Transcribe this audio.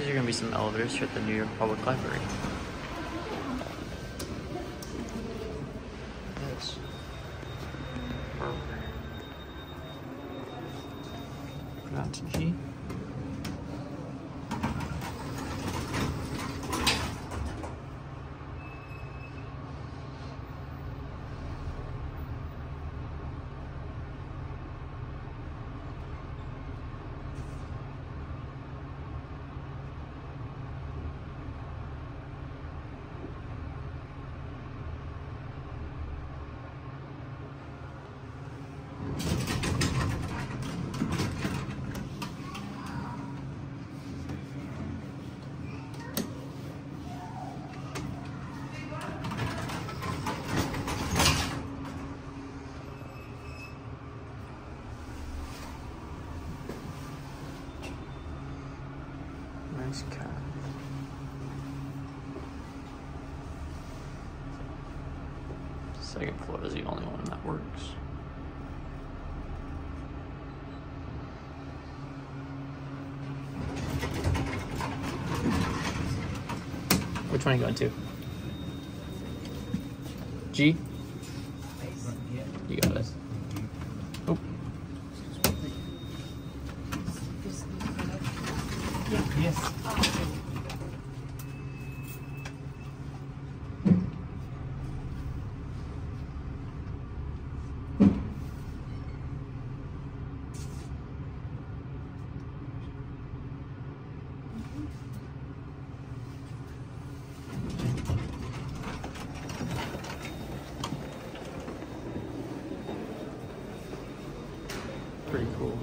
These are going to be some elevators here at the New York Public Library. Yes. G. Nice cat. Second floor is the only one that works. Which one are you going to? G? You got it. Pretty cool.